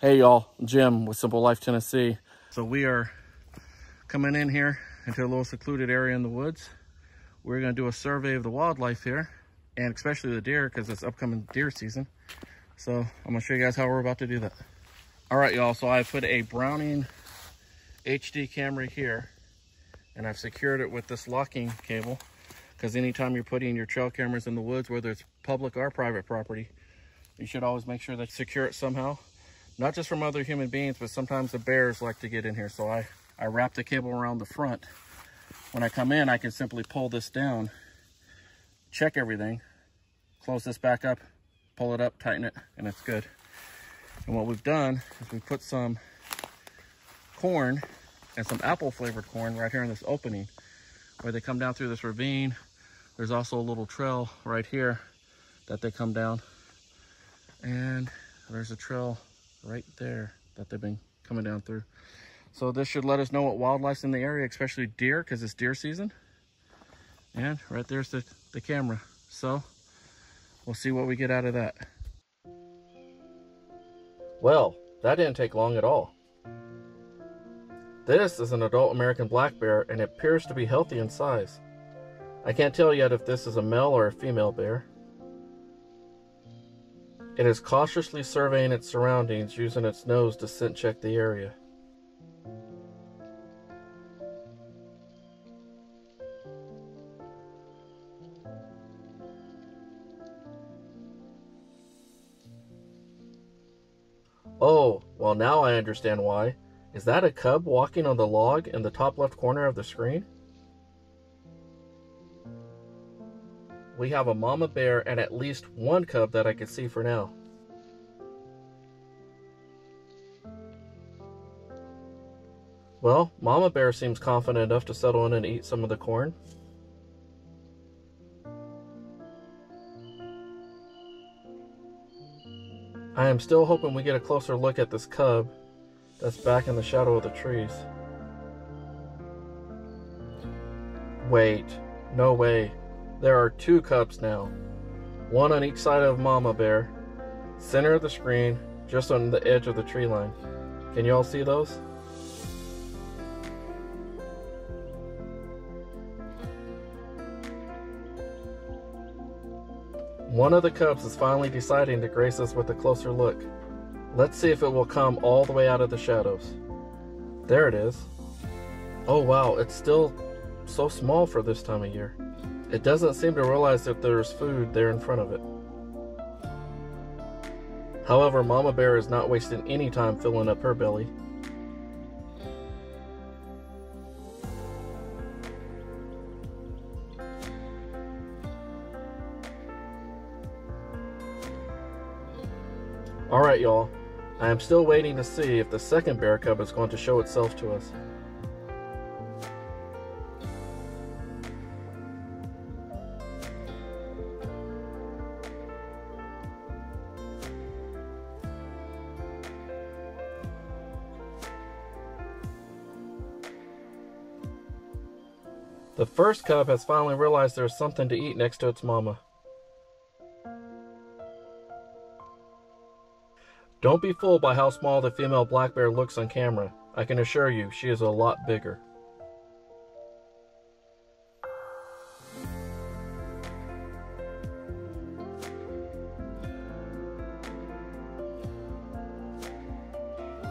Hey y'all, Jim with Simple Life Tennessee. So we are coming in here into a little secluded area in the woods. We're gonna do a survey of the wildlife here and especially the deer because it's upcoming deer season. So I'm gonna show you guys how we're about to do that. All right, y'all, so I put a Browning HD camera here and I've secured it with this locking cable because anytime you're putting your trail cameras in the woods, whether it's public or private property, you should always make sure that you secure it somehow not just from other human beings, but sometimes the bears like to get in here. So I, I wrap the cable around the front. When I come in, I can simply pull this down, check everything, close this back up, pull it up, tighten it, and it's good. And what we've done is we put some corn and some apple flavored corn right here in this opening where they come down through this ravine. There's also a little trail right here that they come down. And there's a trail right there that they've been coming down through. So this should let us know what wildlife's in the area, especially deer, because it's deer season. And right there's the, the camera. So we'll see what we get out of that. Well, that didn't take long at all. This is an adult American black bear and it appears to be healthy in size. I can't tell yet if this is a male or a female bear. It is cautiously surveying its surroundings using its nose to scent check the area. Oh, well now I understand why. Is that a cub walking on the log in the top left corner of the screen? We have a mama bear and at least one cub that I can see for now. Well, mama bear seems confident enough to settle in and eat some of the corn. I am still hoping we get a closer look at this cub that's back in the shadow of the trees. Wait, no way. There are two cubs now, one on each side of Mama Bear, center of the screen, just on the edge of the tree line. Can you all see those? One of the cubs is finally deciding to grace us with a closer look. Let's see if it will come all the way out of the shadows. There it is. Oh wow, it's still so small for this time of year. It doesn't seem to realize that there's food there in front of it. However, Mama Bear is not wasting any time filling up her belly. Alright y'all, I am still waiting to see if the second bear cub is going to show itself to us. The first cub has finally realized there's something to eat next to its mama. Don't be fooled by how small the female black bear looks on camera. I can assure you, she is a lot bigger.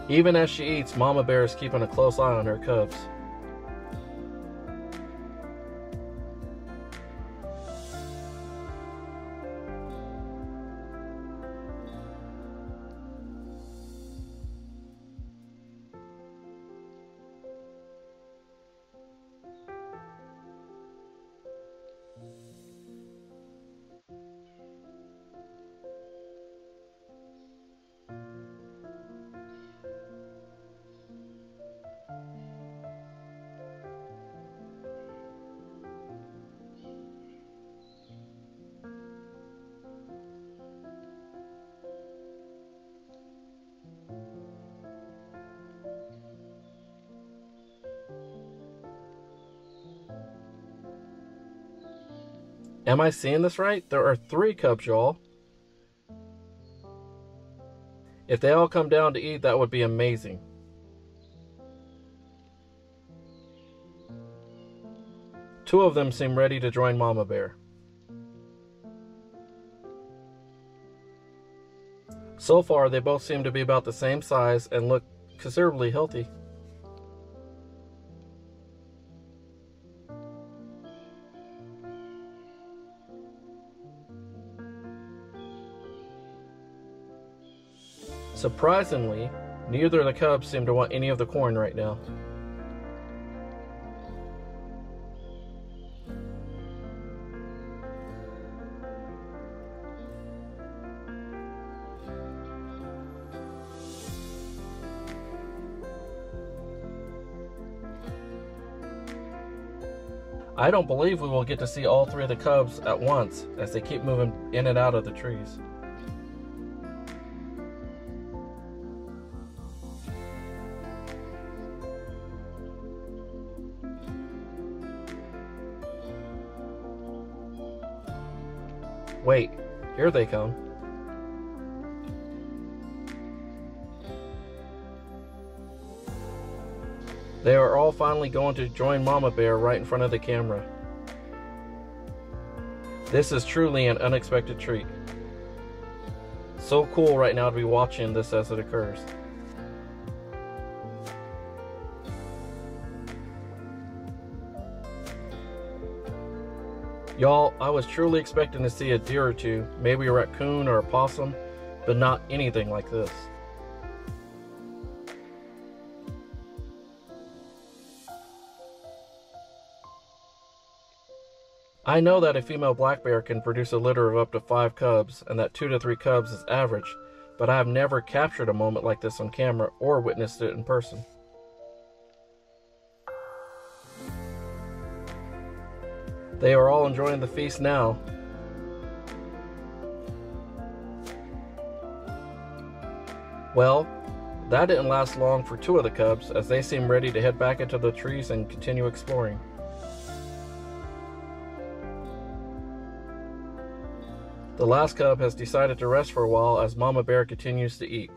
Even as she eats, Mama Bear is keeping a close eye on her cubs. Am I seeing this right? There are three cubs, y'all. If they all come down to eat, that would be amazing. Two of them seem ready to join Mama Bear. So far, they both seem to be about the same size and look considerably healthy. Surprisingly, neither of the cubs seem to want any of the corn right now. I don't believe we will get to see all three of the cubs at once as they keep moving in and out of the trees. Wait, here they come. They are all finally going to join Mama Bear right in front of the camera. This is truly an unexpected treat. So cool right now to be watching this as it occurs. Y'all, I was truly expecting to see a deer or two, maybe a raccoon or a possum, but not anything like this. I know that a female black bear can produce a litter of up to five cubs and that two to three cubs is average, but I have never captured a moment like this on camera or witnessed it in person. They are all enjoying the feast now. Well, that didn't last long for two of the cubs as they seem ready to head back into the trees and continue exploring. The last cub has decided to rest for a while as Mama Bear continues to eat.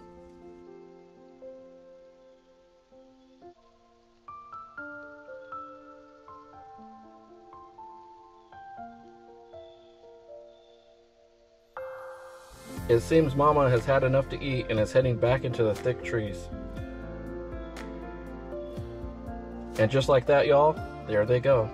It seems Mama has had enough to eat and is heading back into the thick trees. And just like that, y'all, there they go.